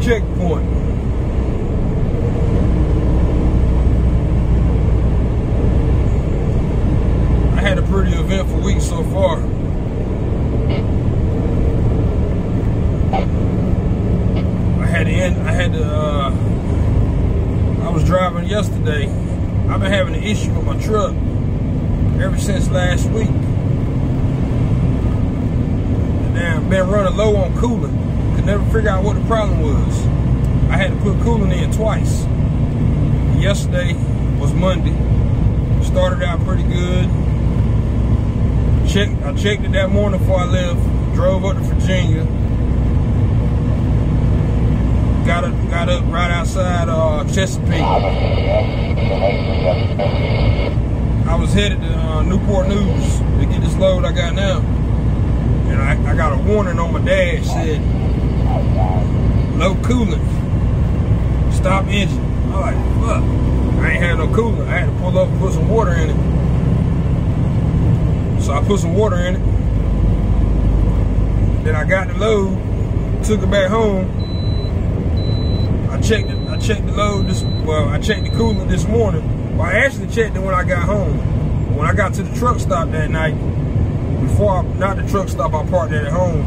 checkpoint. I had a pretty eventful week so far. I had to end, I had to, uh, I was driving yesterday. I've been having an issue with my truck ever since last week. And been running low on coolant. Never figure out what the problem was. I had to put coolant in twice. Yesterday was Monday. Started out pretty good. Checked, I checked it that morning before I left. Drove up to Virginia. Got up, got up right outside uh, Chesapeake. I was headed to uh, Newport News to get this load I got now. And I, I got a warning on my dash said, low coolant, stop engine. I'm like, fuck, I ain't had no coolant. I had to pull up and put some water in it. So I put some water in it. Then I got the load, took it back home. I checked it, I checked the load this, well, I checked the coolant this morning. Well, I actually checked it when I got home. When I got to the truck stop that night, before I, not the truck stop I parked at home,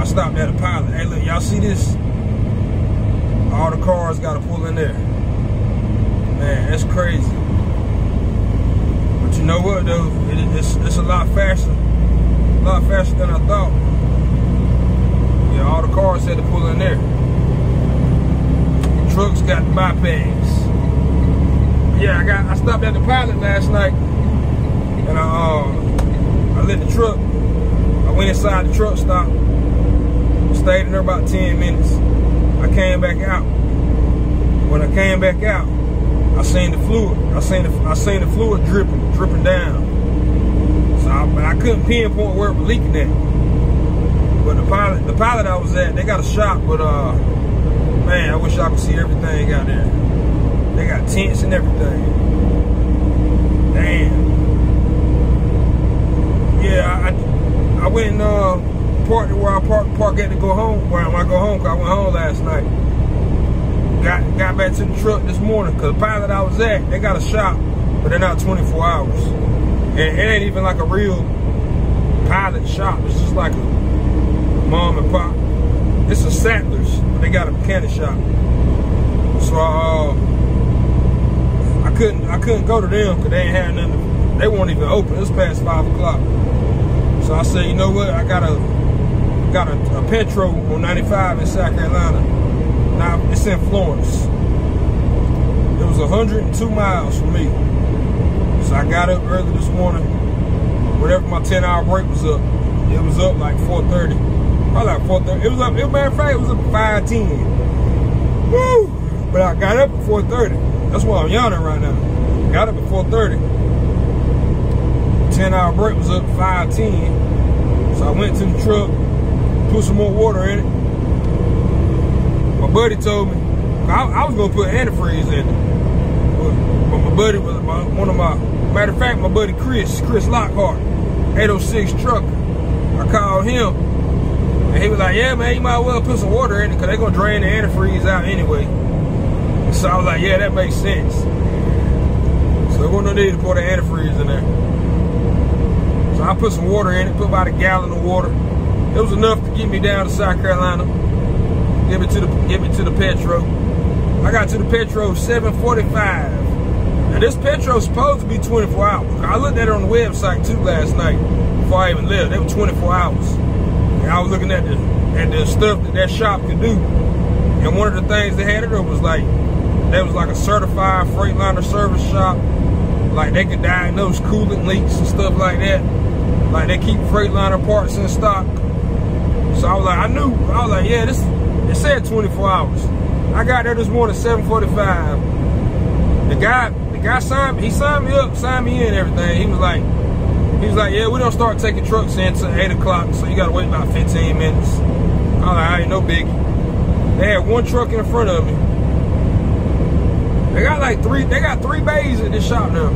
I stopped at a pilot. Hey, look, y'all see this? All the cars got to pull in there. Man, that's crazy. But you know what, though? It, it's, it's a lot faster. A lot faster than I thought. Yeah, all the cars had to pull in there. The trucks got my bags. yeah, I got I stopped at the pilot last night and I uh I lit the truck. I went inside the truck stop, stayed in there about 10 minutes. I came back out. When I came back out, I seen the fluid. I seen the I seen the fluid dripping, dripping down. So I, but I couldn't pinpoint where it was leaking at. But the pilot, the pilot I was at, they got a shop, but uh man, I wish I could see everything out there. They got tents and everything. Damn. Yeah, I I went and uh, parked where I park park at to go home. Where I go home, cause I went home last night. Got got back to the truck this morning, cause the pilot I was at, they got a shop, but they're not 24 hours. And it ain't even like a real pilot shop. It's just like a mom and pop. It's a Sattlers, but they got a mechanic shop. So uh, I couldn't I couldn't go to them because they ain't had nothing. They weren't even open. It was past five o'clock. So I said, you know what? I got a got a, a Petro on 95 in South Carolina. Now it's in Florence. It was 102 miles from me. So I got up early this morning. Whatever my 10 hour break was up, it was up like 4:30. Probably like 4:30. It was up. It, matter of fact, it was up 5:10. Woo! But I got up at 4:30. That's why I'm yawning right now. Got up at 4.30. 10 hour break was up 5.10. So I went to the truck, put some more water in it. My buddy told me, I, I was gonna put antifreeze in it. But, but my buddy was my, one of my, matter of fact, my buddy Chris, Chris Lockhart, 806 trucker. I called him and he was like, yeah, man, you might well put some water in it because they're to drain the antifreeze out anyway. So I was like, yeah, that makes sense. So we're gonna need to put the antifreeze in there. So I put some water in it, put about a gallon of water. It was enough to get me down to South Carolina. Give it to the give it to the Petro. I got to the Petro 745. And this Petro's supposed to be 24 hours. I looked at it on the website too last night before I even left. They were 24 hours. And I was looking at the at the stuff that that shop could do. And one of the things they had it up was like that was like a certified Freightliner service shop. Like they could diagnose coolant leaks and stuff like that. Like they keep Freightliner parts in stock. So I was like, I knew, I was like, yeah, this, it said 24 hours. I got there this morning, 7.45. The guy, the guy signed, he signed me up, signed me in everything. He was like, he was like, yeah, we don't start taking trucks in until 8 o'clock, so you gotta wait about 15 minutes. I was like, I ain't no biggie. They had one truck in front of me. They got like three, they got three bays at this shop now.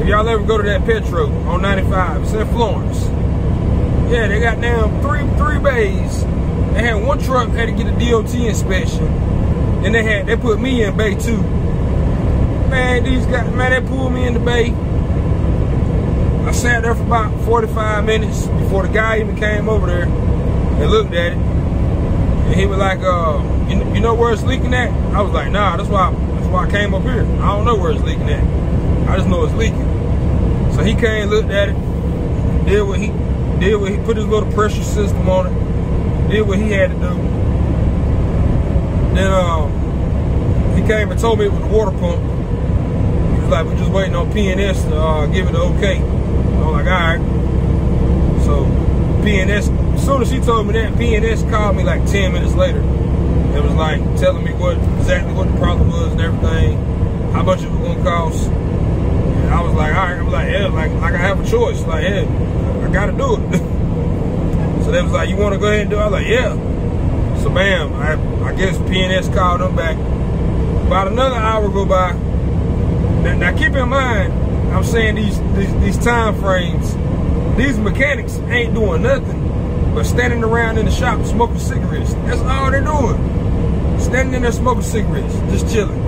If y'all ever go to that Petro on 95, it's in Florence. Yeah, they got down three three bays. They had one truck had to get a DOT inspection. and they had they put me in bay two. Man, these guys, man, they pulled me in the bay. I sat there for about 45 minutes before the guy even came over there and looked at it. And he was like, uh, you, know where it's leaking at? I was like, nah, that's why that's why I came up here. I don't know where it's leaking at. I just know it's leaking. So he came, looked at it, did what he did what he put his little pressure system on it, did what he had to do. Then um, he came and told me it was the water pump. He was like, we're just waiting on P&S to uh, give it the okay. I'm like, all right. So P&S, as soon as he told me that, P&S called me like 10 minutes later. It was like telling me what exactly what the problem was and everything, how much it was gonna cost. And I was like, all right, I was like, yeah, like, like I have a choice. Like, yeah, I gotta do it. So they was like, you wanna go ahead and do it? I was like, yeah. So bam, I, I guess P&S called them back. About another hour go by. Now, now keep in mind, I'm saying these, these, these time frames, these mechanics ain't doing nothing but standing around in the shop smoking cigarettes. That's all they're doing. Standing in there smoking cigarettes, just chilling.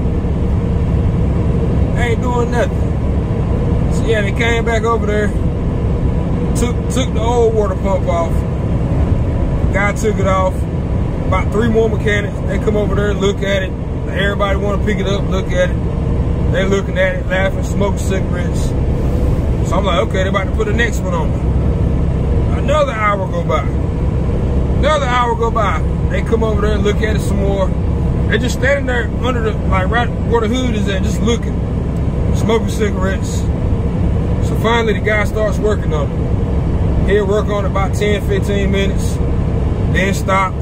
Ain't doing nothing. So yeah, they came back over there, took took the old water pump off. Guy took it off. About three more mechanics, they come over there, look at it. Everybody want to pick it up, look at it. They looking at it, laughing, smoking cigarettes. So I'm like, okay, they're about to put the next one on me. Another hour go by. Another hour go by. They come over there and look at it some more. They're just standing there under the, like right where the hood is at, just looking, smoking cigarettes. So finally the guy starts working on it. He'll work on it about 10, 15 minutes, then stop,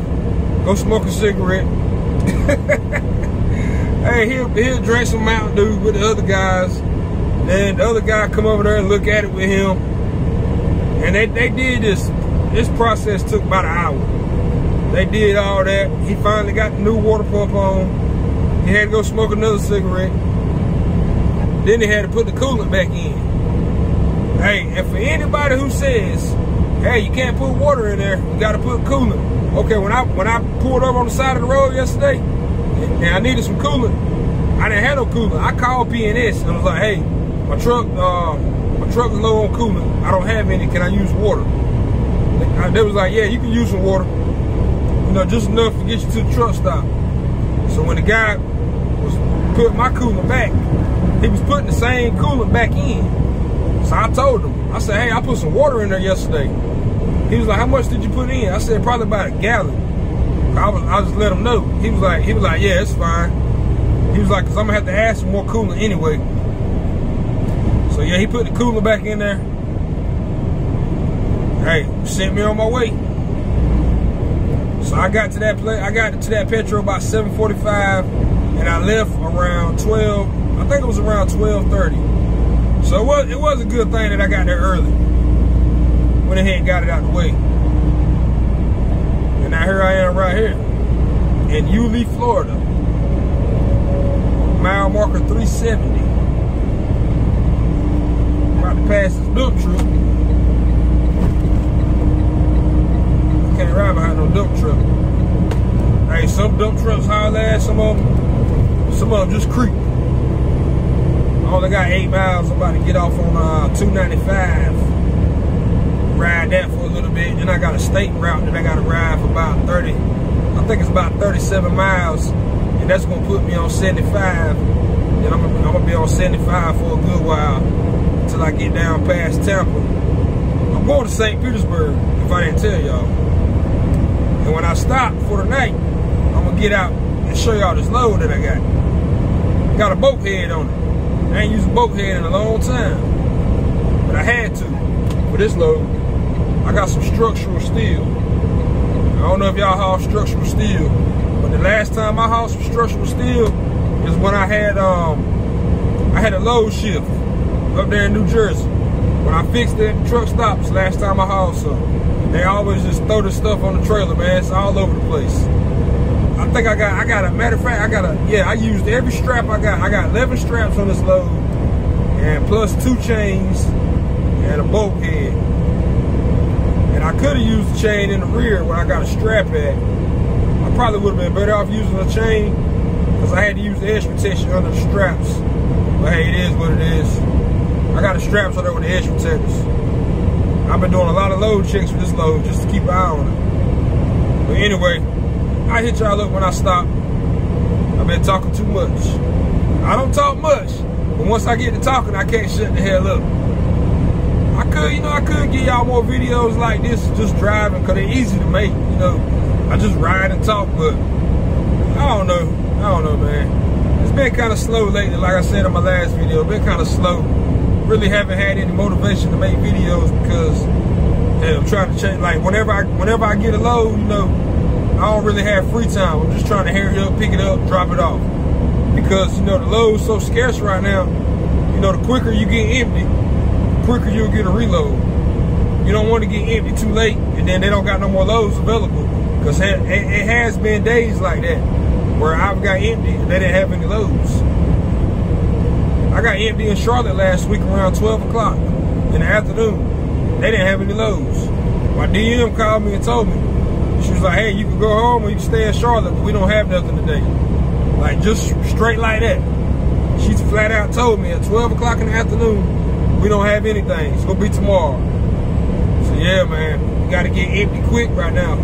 go smoke a cigarette. hey, he'll, he'll drink some Mountain Dew with the other guys. Then the other guy come over there and look at it with him. And they, they did this, this process took about an hour. They did all that. He finally got the new water pump on. He had to go smoke another cigarette. Then he had to put the coolant back in. Hey, and for anybody who says, hey, you can't put water in there, you gotta put coolant. Okay, when I when I pulled over on the side of the road yesterday, and I needed some coolant. I didn't have no coolant. I called P&S and I was like, hey, my truck, uh, my truck is low on coolant. I don't have any. Can I use water? They was like, yeah, you can use some water. You know, just enough to get you to the truck stop. So when the guy was putting my coolant back, he was putting the same coolant back in. So I told him, I said, hey, I put some water in there yesterday. He was like, how much did you put in? I said, probably about a gallon. I was, I just let him know. He was like, he was like, yeah, it's fine. He was like, cause I'm gonna have to add some more coolant anyway. So yeah, he put the cooler back in there. Hey, sent me on my way. So I got to that place. I got to that Petro about 7:45, and I left around 12. I think it was around 12:30. So it was it was a good thing that I got there early. Went ahead and got it out the way. And now here I am right here in Yulee, Florida. Mile marker 370. About to pass this dump truck. Can't ride behind no dump truck. Hey, some dump trucks haul ass, some of them, some of them just creep. I only got eight miles. I'm about to get off on uh, 295 ride that for a little bit. Then I got a state route that I got to ride for about 30. I think it's about 37 miles, and that's gonna put me on 75. Then I'm, I'm gonna be on 75 for a good while until I get down past Tampa. I'm going to St. Petersburg, if I didn't tell y'all. And when I stop for the night, I'm gonna get out and show y'all this load that I got. Got a bulkhead on it. I ain't used a bulkhead in a long time, but I had to for this load. I got some structural steel. I don't know if y'all haul structural steel, but the last time I hauled some structural steel is when I had um I had a load shift up there in New Jersey. When I fixed it, truck stops last time I hauled some. They always just throw the stuff on the trailer, man. It's all over the place. I think I got I got a matter of fact, I got a yeah, I used every strap I got. I got 11 straps on this load. And plus two chains and a bulkhead. And I could have used the chain in the rear where I got a strap at. I probably would have been better off using a chain because I had to use the edge protection under the straps. But hey, it is what it is. I got the straps on there with the edge protectors. I've been doing a lot of load checks for this load just to keep an eye on it. But anyway, I hit y'all up when I stop. I've been talking too much. I don't talk much, but once I get to talking, I can't shut the hell up. I could, you know, I could give y'all more videos like this just driving because they're easy to make, you know. I just ride and talk, but I don't know. I don't know, man. It's been kind of slow lately, like I said in my last video. Been kind of slow. Really haven't had any motivation to make videos because I'm trying to change. Like whenever I whenever I get a load, you know, I don't really have free time. I'm just trying to hurry up, pick it up, drop it off. Because, you know, the load's so scarce right now, you know, the quicker you get empty, the quicker you'll get a reload. You don't want to get empty too late and then they don't got no more loads available. Because it has been days like that where I've got empty and they didn't have any loads. I got empty in Charlotte last week around 12 o'clock in the afternoon. They didn't have any loads. My DM called me and told me, she was like, hey, you can go home or you can stay in Charlotte, but we don't have nothing today. Like, just straight like that. She flat out told me at 12 o'clock in the afternoon, we don't have anything. It's going to be tomorrow. So, yeah, man, you got to get empty quick right now.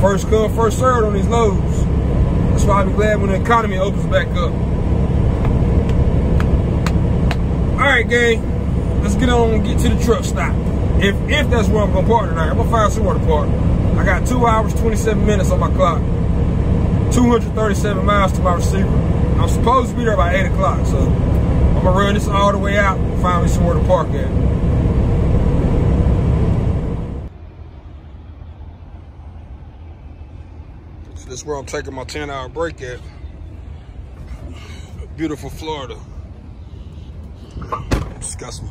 First come, first served on these loads. That's why I'll be glad when the economy opens back up. All right, gang, let's get on and get to the truck stop. If if that's where I'm gonna park tonight, I'm gonna find somewhere to park. I got two hours, 27 minutes on my clock. 237 miles to my receiver. I'm supposed to be there by 8 o'clock, so I'm gonna run this all the way out and find me somewhere to park at. So this is where I'm taking my 10 hour break at. Beautiful Florida. Disgusting.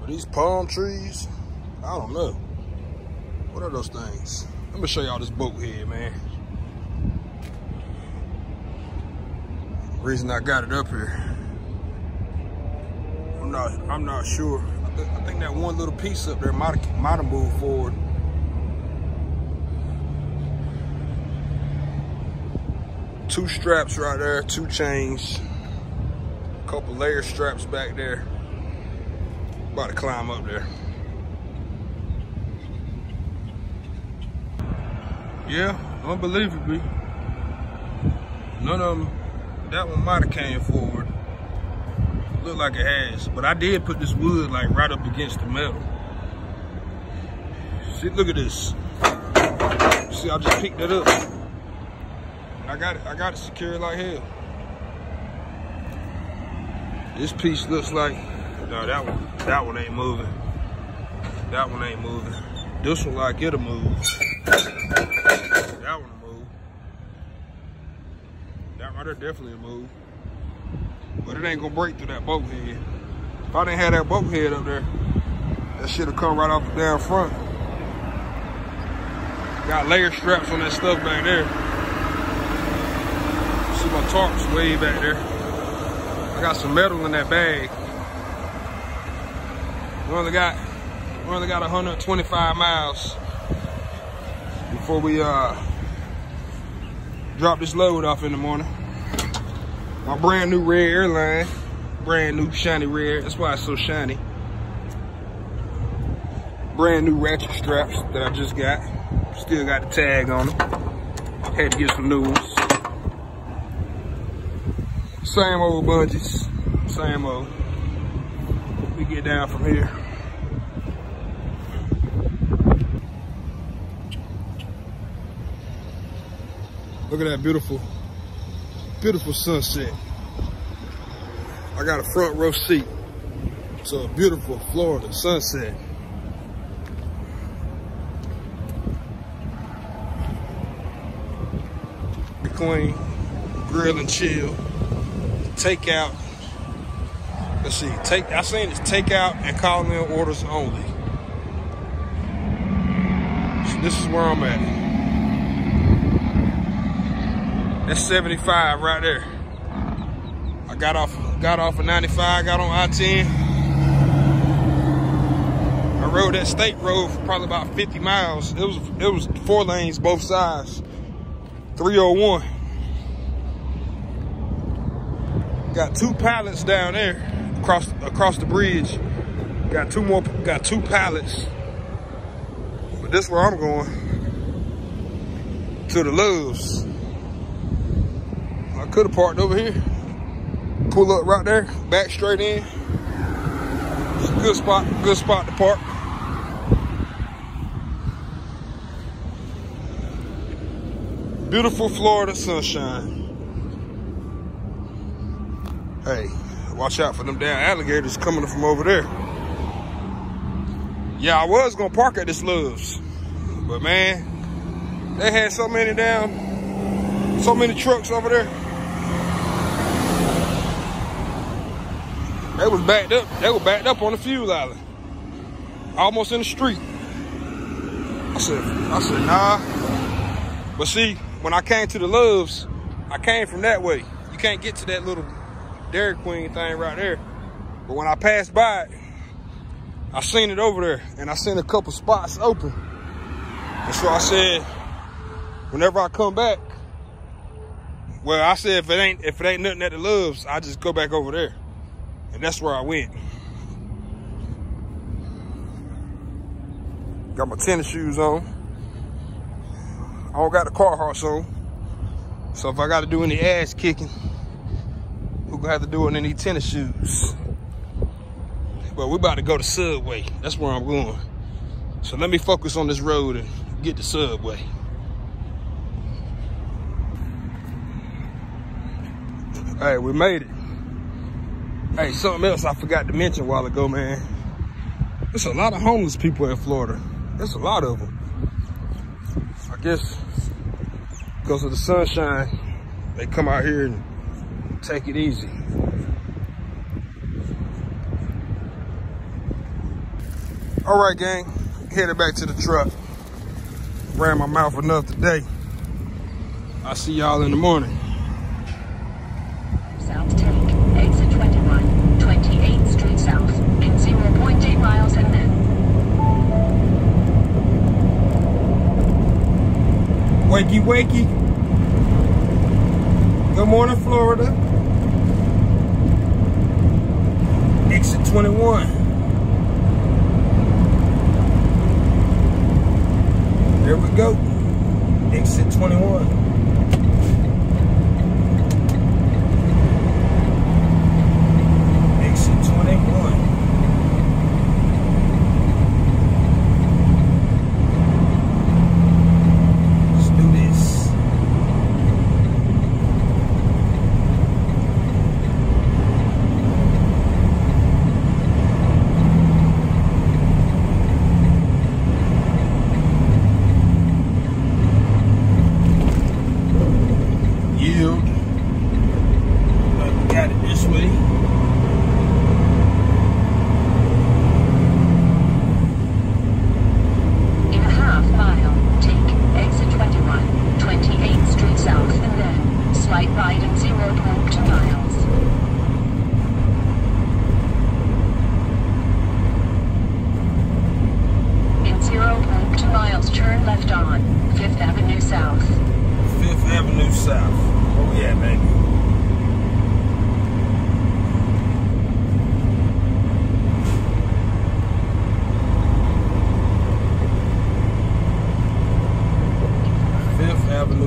Are these palm trees? I don't know. What are those things? Let me show y'all this bulkhead, man. Reason I got it up here. I'm not I'm not sure. I, th I think that one little piece up there might might have moved forward. Two straps right there, two chains, a couple layer straps back there. About to climb up there. Yeah, unbelievably, none of them, that one might have came forward. Look like it has, but I did put this wood like right up against the metal. See, look at this. See, I just picked it up. I got it, I got it secured like hell. This piece looks like no, that one, that one ain't moving. That one ain't moving. This one like it'll move. That one move. That oh, right there definitely will move. But it ain't gonna break through that bulkhead. If I didn't have that bulkhead up there, that shit'll come right off the damn front. Got layer straps on that stuff back there. See my tarps way back there. I got some metal in that bag. We only got we only got 125 miles before we uh drop this load off in the morning. My brand new red airline, brand new shiny red. That's why it's so shiny. Brand new ratchet straps that I just got. Still got the tag on them. Had to get some new ones. Same old bungees, same old. We get down from here. Look at that beautiful, beautiful sunset. I got a front row seat. So a beautiful Florida sunset. Queen, grill and chill. Take out Let's see. Take. I seen it's takeout and calling in orders only. So this is where I'm at. That's 75 right there. I got off got off of 95, got on I-10. I rode that state road for probably about 50 miles. It was it was four lanes both sides. 301. Got two pallets down there across across the bridge. Got two more got two pallets. But this where I'm going. To the Loves. I could have parked over here. Pull up right there, back straight in. It's a good spot, good spot to park. Beautiful Florida sunshine. Hey, watch out for them damn alligators coming from over there. Yeah, I was gonna park at this Love's, but man, they had so many down, so many trucks over there. They was backed up. They were backed up on the fuel island, almost in the street. I said, I said, nah. But see, when I came to the Loves, I came from that way. You can't get to that little Dairy Queen thing right there. But when I passed by it, I seen it over there and I seen a couple spots open. And so I said, whenever I come back, well, I said if it ain't if it ain't nothing at the Loves, I just go back over there. And that's where I went. Got my tennis shoes on. I don't got the Carhartts on. So if I got to do any ass kicking, we're gonna have to do it in these tennis shoes. But we're about to go to Subway. That's where I'm going. So let me focus on this road and get to Subway. Hey, we made it. Hey, something else I forgot to mention a while ago, man. There's a lot of homeless people in Florida. There's a lot of them. I guess because of the sunshine, they come out here and take it easy. All right, gang, headed back to the truck. Ran my mouth enough today. I'll see y'all in the morning. Wakey, wakey. Good morning, Florida. Exit 21. There we go. Exit 21.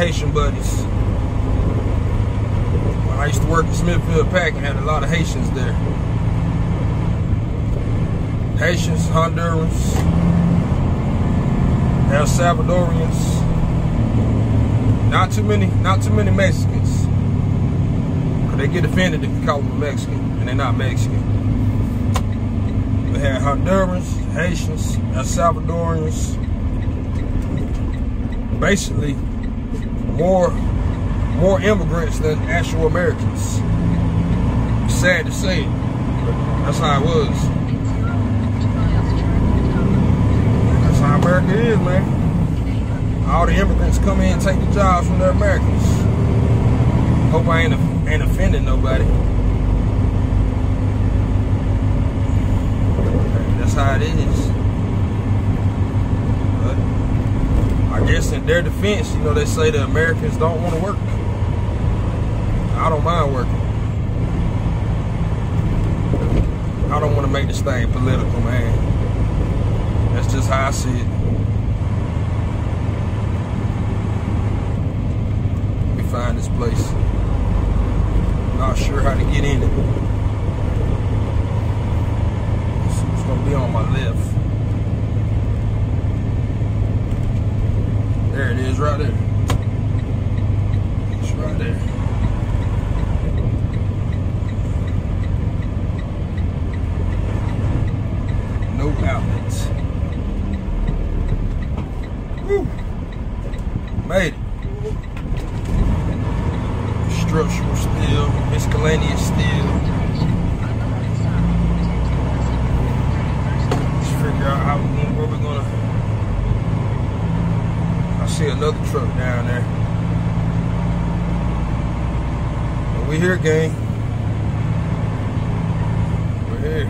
Haitian buddies. When I used to work at Smithfield Packing, had a lot of Haitians there. Hondurans, El Salvadorians, Not too many, not too many Mexicans. Cause they get offended if you call them Mexican, and they're not Mexican. We had Hondurans, Haitians, El Salvadorians. Basically, more more immigrants than actual Americans. Sad to say but that's how it was. That's how America is, man. All the immigrants come in and take the jobs from the Americans. Hope I ain't, ain't offending nobody. That's how it is. But I guess in their defense, you know, they say the Americans don't want to work. I don't mind working. I don't want to make this thing political, man. That's just how I see it. Let me find this place. Not sure how to get in it. It's, gonna be on my left. There it is, right there. It's right there. no outlets. Woo. Made it. Structural steel, miscellaneous steel. Let's figure out how we're going, where we're gonna. I see another truck down there. We here, gang. We're here.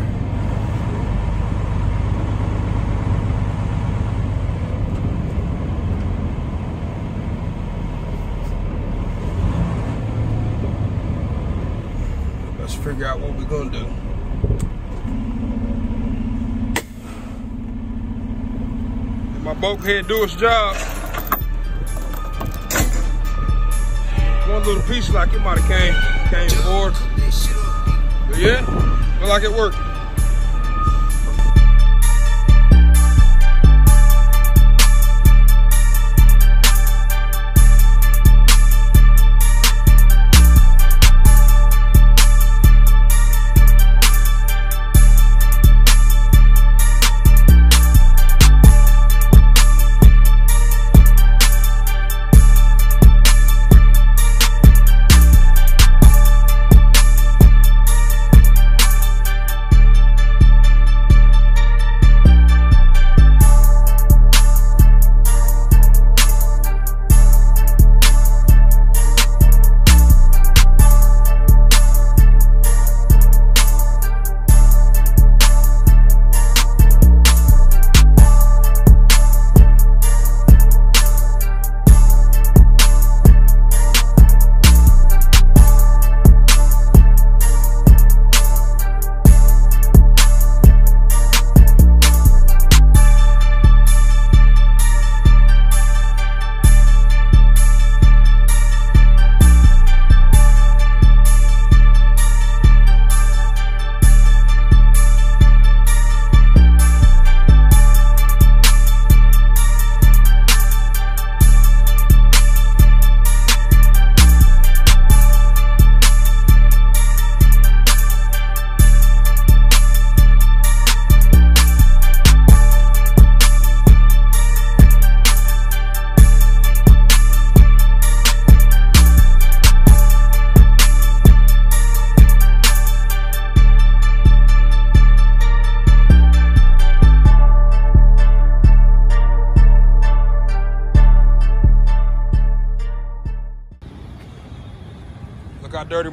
Let's figure out what we're gonna do. Did my bulkhead do its job? One little piece like it might have came came forward. But yeah, feel like it worked.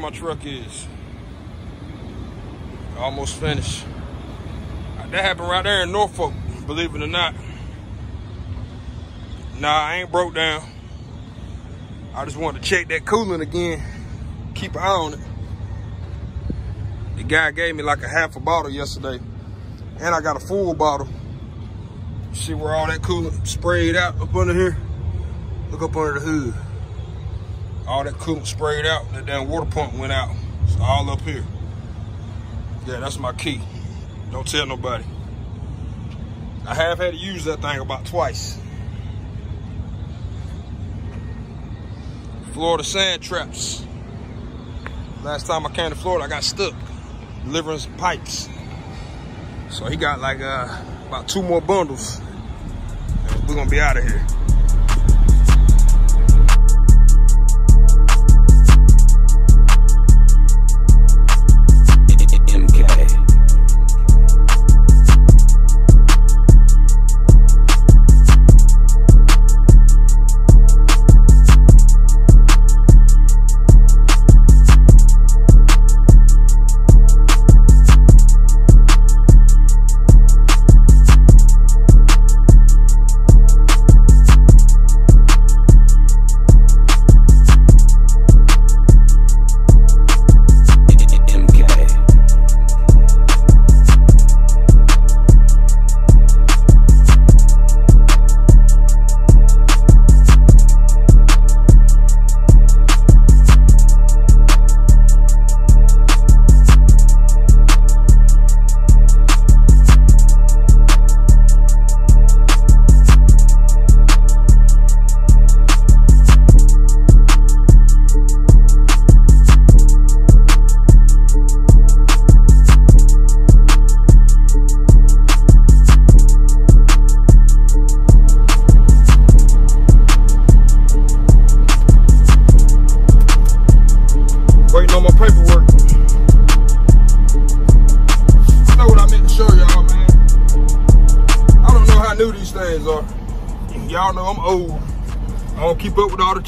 My truck is. Almost finished. That happened right there in Norfolk, believe it or not. Nah, I ain't broke down. I just wanted to check that coolant again. Keep an eye on it. The guy gave me like a half a bottle yesterday. And I got a full bottle. See where all that coolant sprayed out up under here? Look up under the hood. All that coolant sprayed out. That damn water pump went out. It's all up here. Yeah, that's my key. Don't tell nobody. I have had to use that thing about twice. Florida sand traps. Last time I came to Florida, I got stuck delivering some pipes. So he got like uh, about two more bundles. We're gonna be out of here.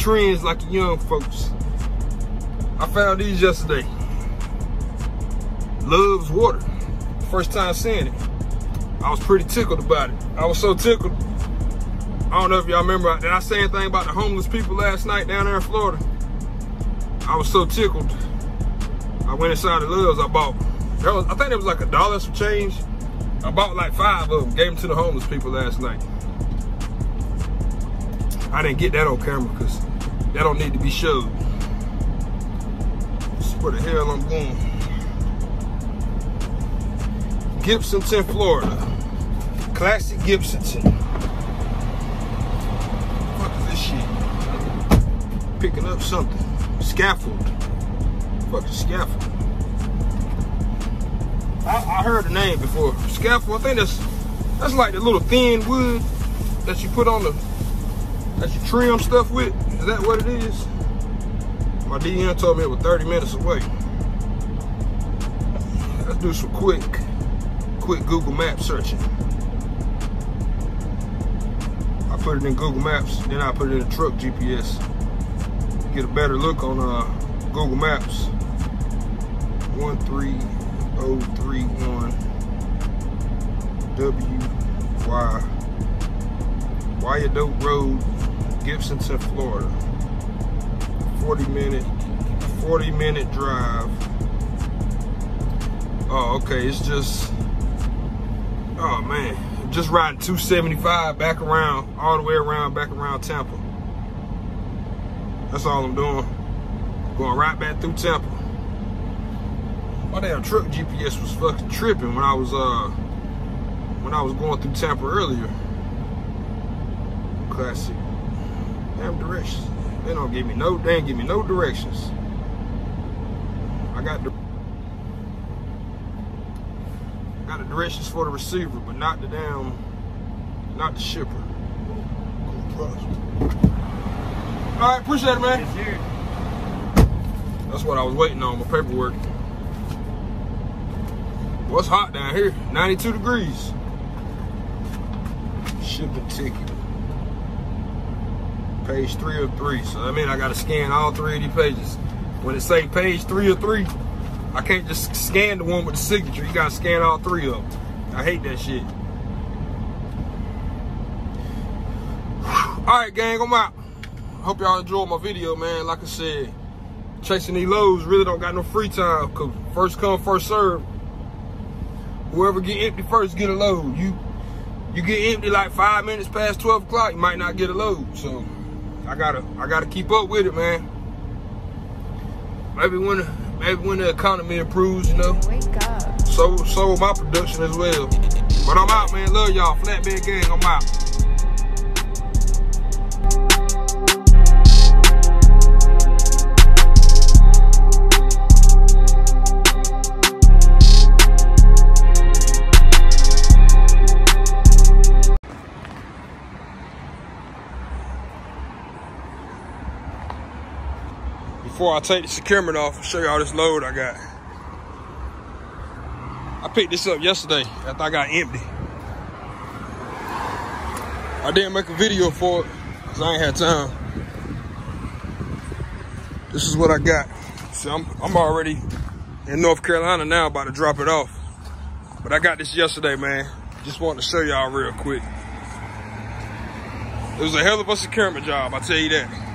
Trends like the young folks. I found these yesterday. Love's Water. First time seeing it. I was pretty tickled about it. I was so tickled. I don't know if y'all remember, did I say anything about the homeless people last night down there in Florida? I was so tickled. I went inside the Love's, I bought, was, I think it was like a dollar some change. I bought like five of them, gave them to the homeless people last night. I didn't get that on camera because that don't need to be showed. Where the hell I'm going. Gibsonton, Florida. Classic Gibsonton. What is this shit? Picking up something. Scaffold. Fucking scaffold. I, I heard the name before. Scaffold. I think that's that's like the little thin wood that you put on the that you trim stuff with? Is that what it is? My DM told me it was 30 minutes away. Let's do some quick, quick Google Map searching. I put it in Google Maps, then I put it in the truck GPS. Get a better look on uh, Google Maps. 13031 W Y Wyandotte Road Gibsonton, Florida. 40 minute, 40 minute drive. Oh, okay, it's just, oh man, just riding 275 back around, all the way around, back around Tampa. That's all I'm doing. Going right back through Tampa. My damn truck GPS was fucking tripping when I was, uh, when I was going through Tampa earlier. Classic. Damn directions. They don't give me no, they ain't give me no directions. I got the got the directions for the receiver, but not the damn, not the shipper. All right, appreciate it, man. That's what I was waiting on, my paperwork. What's hot down here? 92 degrees. Shipping ticket page three of three. So I mean I gotta scan all three of these pages. When it say page three of three, I can't just scan the one with the signature. You gotta scan all three of them. I hate that shit. All right, gang, I'm out. Hope y'all enjoyed my video, man. Like I said, chasing these loads really don't got no free time. Cause first come, first serve. Whoever get empty first get a load. You you get empty like five minutes past 12 o'clock, you might not get a load. So I gotta I gotta keep up with it, man. Maybe when maybe when the economy improves, you know. Wake up. So so my production as well. But I'm out, man. Love y'all. Flatbed gang, I'm out. Before I take the securement off, I'll show y'all this load I got. I picked this up yesterday after I got empty. I didn't make a video for it because I ain't had time. This is what I got. See, I'm, I'm already in North Carolina now about to drop it off. But I got this yesterday, man. Just wanted to show y'all real quick. It was a hell of a securement job, I tell you that.